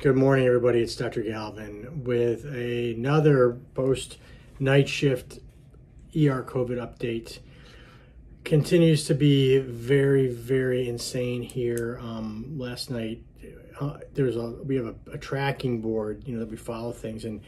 Good morning, everybody. It's Dr. Galvin with another post night shift ER COVID update. Continues to be very, very insane here. Um, last night, uh, there's a we have a, a, tracking board, you know, that we follow things, and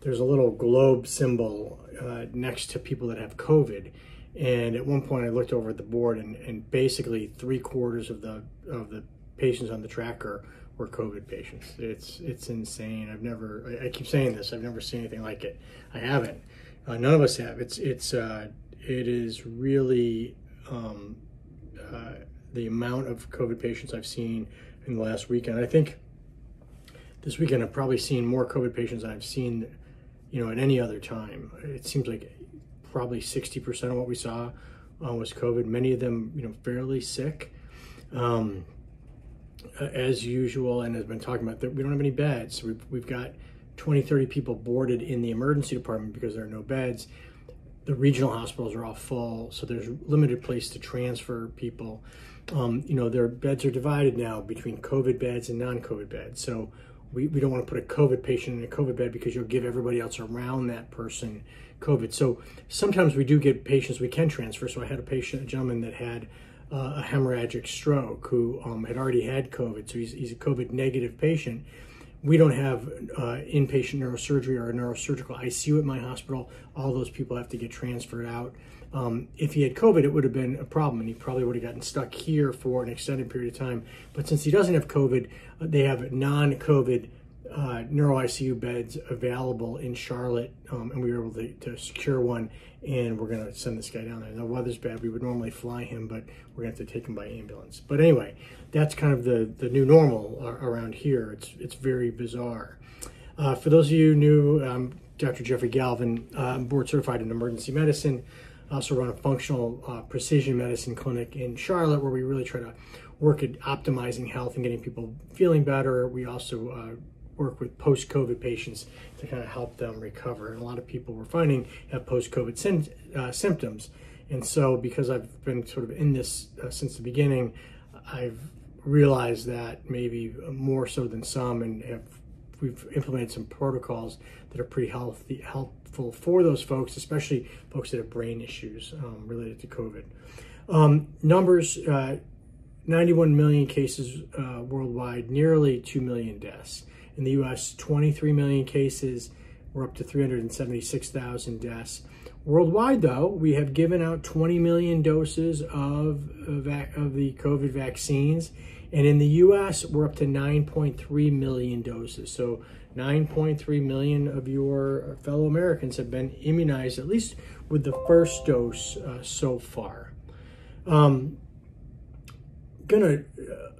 there's a little globe symbol uh, next to people that have COVID. And at one point, I looked over at the board, and, and basically three quarters of the of the patients on the tracker were COVID patients. It's it's insane. I've never. I, keep saying this. I've never seen anything like it. I haven't. Uh, none of us have. It's it's uh, it is really um, uh, the amount of COVID patients I've seen in the last weekend. I think this weekend I've probably seen more COVID patients than I've seen, you know, at any other time. It seems like probably 60% of what we saw uh, was COVID. Many of them, you know, fairly sick. Um, as usual, and has been talking about that we don't have any beds. We've, we've got 20, 30 people boarded in the emergency department because there are no beds. The regional hospitals are all full, so there's limited place to transfer people. Um, you know, their beds are divided now between COVID beds and non-COVID beds. So we, we don't want to put a COVID patient in a COVID bed because you'll give everybody else around that person COVID. So sometimes we do get patients we can transfer. So I had a patient, a gentleman that had uh, a hemorrhagic stroke who um, had already had COVID. So he's, he's a COVID negative patient. We don't have uh, inpatient neurosurgery or a neurosurgical ICU at my hospital. All those people have to get transferred out. Um, if he had COVID, it would have been a problem, and he probably would have gotten stuck here for an extended period of time. But since he doesn't have COVID, uh, they have non-COVID uh, neuro ICU beds available in Charlotte, um, and we were able to, to secure one. And we're going to send this guy down there. The weather's bad. We would normally fly him, but we're going to have to take him by ambulance. But anyway, that's kind of the, the new normal around here. It's, it's very bizarre. Uh, for those of you new, um, Dr. Jeffrey Galvin, uh, I'm board certified in emergency medicine. I also run a functional uh, precision medicine clinic in Charlotte where we really try to work at optimizing health and getting people feeling better. We also uh, work with post-COVID patients to kind of help them recover. And a lot of people we're finding have post-COVID sim- uh, symptoms. And so because I've been sort of in this uh, since the beginning, I've realized that maybe more so than some and have we've implemented some protocols that are pretty healthy, helpful for those folks, especially folks that have brain issues um, related to COVID. Um, numbers, uh, 91 million cases uh, worldwide, nearly 2 million deaths. In the US, 23 million cases. We're up to 376,000 deaths. Worldwide, though, we have given out 20 million doses of, of, of the COVID vaccines. And in the US, we're up to 9.3 million doses. So 9.3 million of your fellow Americans have been immunized, at least with the first dose uh, so far. Um, gonna, uh,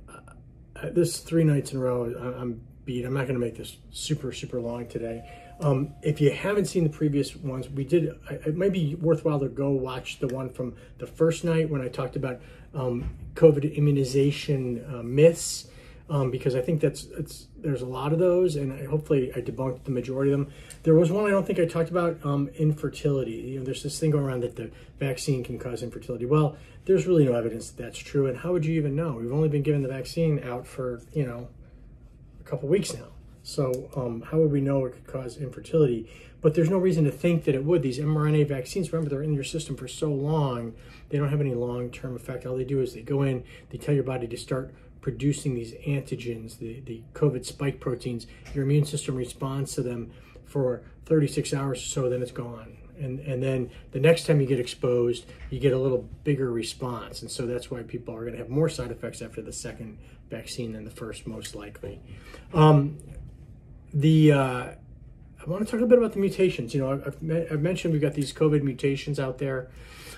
this three nights in a row, I'm beat. I'm not going to make this super, super long today. Um, if you haven't seen the previous ones, we did, it might be worthwhile to go watch the one from the first night when I talked about um, COVID immunization uh, myths. Um, because I think that's it's there's a lot of those, and I, hopefully I debunked the majority of them. There was one I don't think I talked about um, infertility. You know, there's this thing going around that the vaccine can cause infertility. Well, there's really no evidence that that's true, and how would you even know? We've only been given the vaccine out for you know a couple weeks now. So um, how would we know it could cause infertility? But there's no reason to think that it would. These mRNA vaccines, remember, they're in your system for so long, they don't have any long-term effect. All they do is they go in, they tell your body to start producing these antigens, the, the COVID spike proteins. Your immune system responds to them for 36 hours or so, then it's gone. And, and then the next time you get exposed, you get a little bigger response. And so that's why people are going to have more side effects after the second vaccine than the first, most likely. Um, the uh, I want to talk a bit about the mutations. You know, I've, I've mentioned we've got these COVID mutations out there.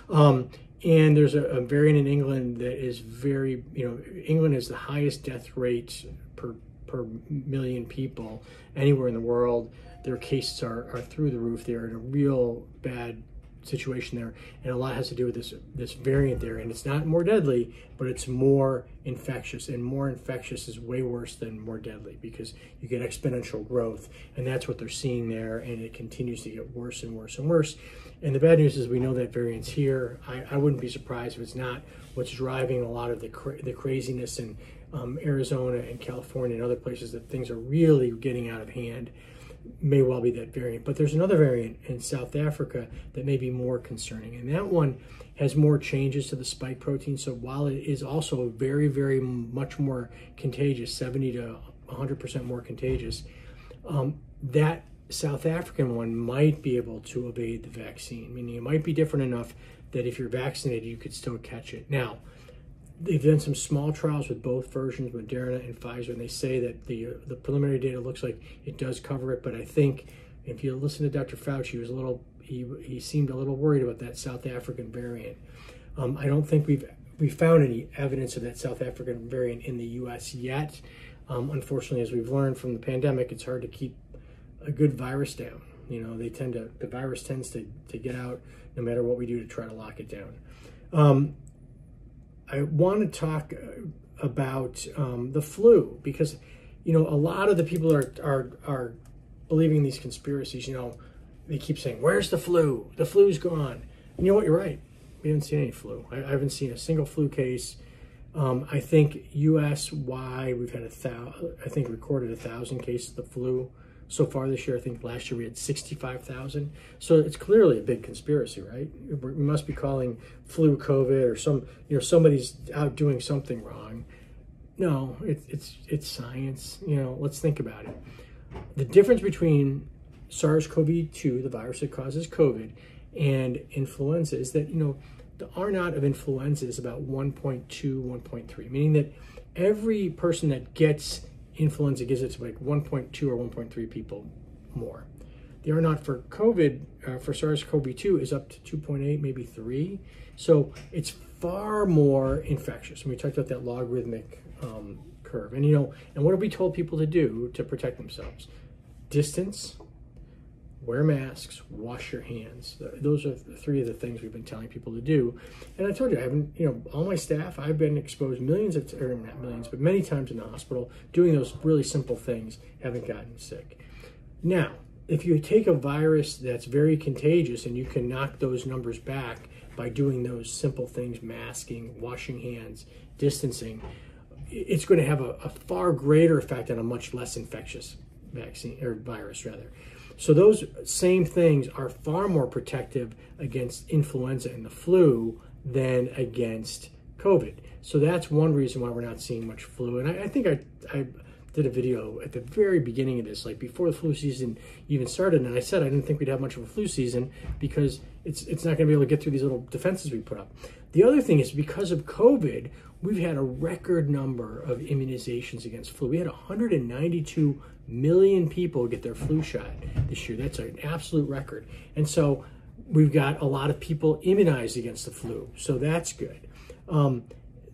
Um, and there's a, a, variant in England that is very, you know, England has the highest death rate per per million people anywhere in the world. Their cases are, are through the roof. They're in a real bad situation there, and a lot has to do with this this variant there. And it's not more deadly, but it's more infectious, and more infectious is way worse than more deadly because you get exponential growth, and that's what they're seeing there, and it continues to get worse and worse and worse. And the bad news is we know that variant's here. I, I wouldn't be surprised if it's not what's driving a lot of the cra the craziness in um, Arizona and California and other places that things are really getting out of hand may well be that variant. But there's another variant in South Africa that may be more concerning, and that one has more changes to the spike protein. So while it is also very, very much more contagious, 70 to 100% more contagious, um, that South African one might be able to evade the vaccine, meaning it might be different enough that if you're vaccinated, you could still catch it. Now, they've done some small trials with both versions, Moderna and Pfizer, and they say that the the preliminary data looks like it does cover it. But I think if you listen to Dr. Fauci, he was a little he he seemed a little worried about that South African variant. Um, I don't think we've we found any evidence of that South African variant in the U.S. yet. Um, unfortunately, as we've learned from the pandemic, it's hard to keep a good virus down. You know, they tend to the virus tends to to get out no matter what we do to try to lock it down. Um, I want to talk uh, about um, the flu because you know a lot of the people are are are believing these conspiracies. You know, they keep saying, "Where's the flu? The flu's gone." And you know what? You're right. We haven't seen any flu. I, I haven't seen a single flu case. Um, I think U.S. wide we've had a thousand. I think recorded a thousand cases of the flu so far this year. I think last year we had 65,000. So it's clearly a big conspiracy, right? We must be calling flu COVID or some, you know, somebody's out doing something wrong. No, it, it's it's science. You know, let's think about it. The difference between SARS-CoV-2, the virus that causes COVID, and influenza is that you know the R naught of influenza is about 1.2, 1.3, meaning that every person that gets influenza gives it to like 1.2 or 1.3 people more. The R naught for COVID, uh, for SARS-CoV-2 is up to 2.8, maybe 3. So it's far more infectious. And we talked about that logarithmic um, curve. And, you know, and what have we told people to do to protect themselves? Distance, wear masks, wash your hands. Those are three of the things we've been telling people to do. And I told you, I haven't, you know, all my staff, I've been exposed millions of, or not millions, but many times in the hospital doing those really simple things, haven't gotten sick. Now, if you take a virus that's very contagious and you can knock those numbers back by doing those simple things, masking, washing hands, distancing, it's going to have a, a far greater effect on a much less infectious vaccine or virus rather. So those same things are far more protective against influenza and the flu than against COVID. So that's one reason why we're not seeing much flu. And I, I think I, I did a video at the very beginning of this, like before the flu season even started, and I said I didn't think we'd have much of a flu season because it's it's not going to be able to get through these little defenses we put up. The other thing is because of COVID, we've had a record number of immunizations against flu. We had 192 million people get their flu shot this year. That's an absolute record. And so we've got a lot of people immunized against the flu. So that's good. Um,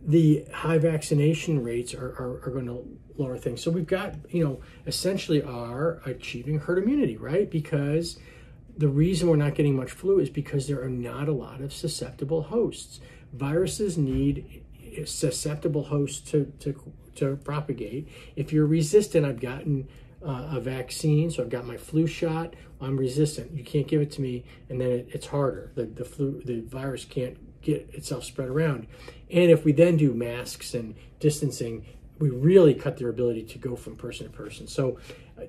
the high vaccination rates are, are, are, going to lower things. So we've got, you know, essentially are achieving herd immunity, right? Because the reason we're not getting much flu is because there are not a lot of susceptible hosts. Viruses need susceptible hosts to, to, to propagate. If you're resistant, I've gotten uh, a vaccine, so I've got my flu shot. I'm resistant. You can't give it to me, and then it, it's harder. The, the flu, the virus can't get itself spread around. And if we then do masks and distancing, we really cut their ability to go from person to person. So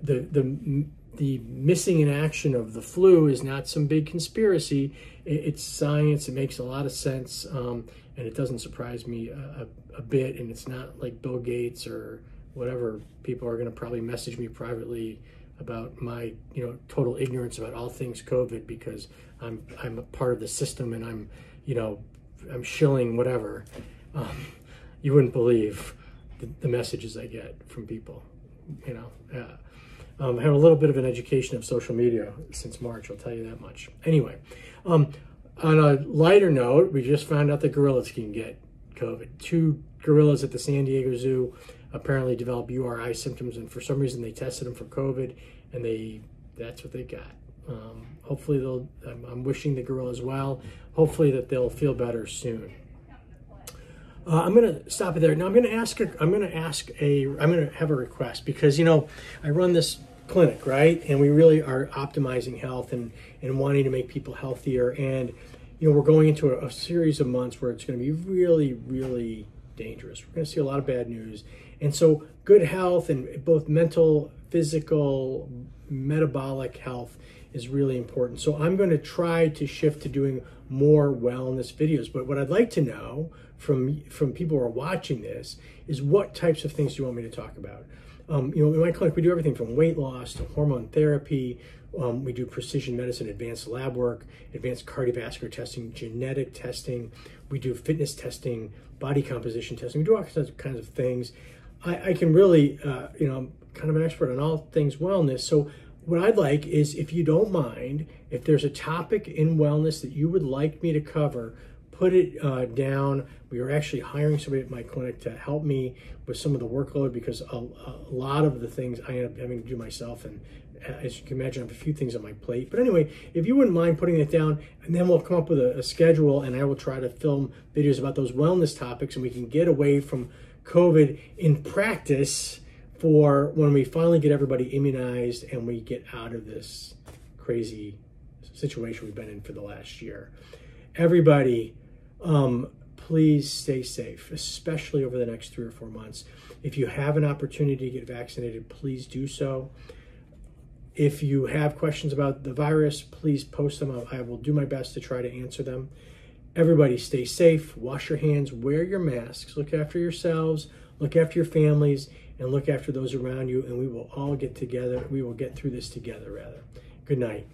the the the missing in action of the flu is not some big conspiracy. It's science. It makes a lot of sense, um, and it doesn't surprise me a, a, a bit. And it's not like Bill Gates or whatever people are going to probably message me privately about my you know total ignorance about all things COVID because I'm I'm a part of the system and I'm you know I'm shilling whatever. Um, you wouldn't believe the, the, messages I get from people. You know, um, I have a little bit of an education of social media since March. I'll tell you that much. Anyway, um, on a lighter note, we just found out that gorillas can get COVID. Two gorillas at the San Diego Zoo apparently developed URI symptoms, and for some reason they tested them for COVID, and they that's what they got. Um, hopefully they'll. I'm, I'm, wishing the gorillas well. Hopefully that they'll feel better soon. Uh, I'm gonna stop it there. Now I'm gonna ask. A, I'm gonna ask a. I'm gonna have a request because you know I run this clinic right, and we really are optimizing health and and wanting to make people healthier. And you know we're going into a, a series of months where it's going to be really, really dangerous. We're going to see a lot of bad news. And so, good health and both mental, physical, metabolic health is really important. So, I'm going to try to shift to doing more wellness videos. But what I'd like to know from from people who are watching this is what types of things do you want me to talk about? Um, you know, in my clinic, we do everything from weight loss to hormone therapy. Um, we do precision medicine, advanced lab work, advanced cardiovascular testing, genetic testing. We do fitness testing, body composition testing. We do all kinds of, things. I, I can really, uh, you know, I'm kind of an expert on all things wellness. So, what I'd like is if you don't mind, if there's a topic in wellness that you would like me to cover, put it uh, down. We are actually hiring somebody at my clinic to help me with some of the workload because a, a lot of the things I end up having to do myself. And uh, as you can imagine, I have a few things on my plate. But anyway, if you wouldn't mind putting it down, and then we'll come up with a, a schedule and I will try to film videos about those wellness topics and we can get away from COVID in practice for when we finally get everybody immunized and we get out of this crazy situation we've been in for the last year. Everybody, um, please stay safe, especially over the next three or four months. If you have an opportunity to get vaccinated, please do so. If you have questions about the virus, please post them. I will do my best to try to answer them. Everybody stay safe, wash your hands, wear your masks, look after yourselves, look after your families, and look after those around you, and we will all get together. We will get through this together, rather. Good night.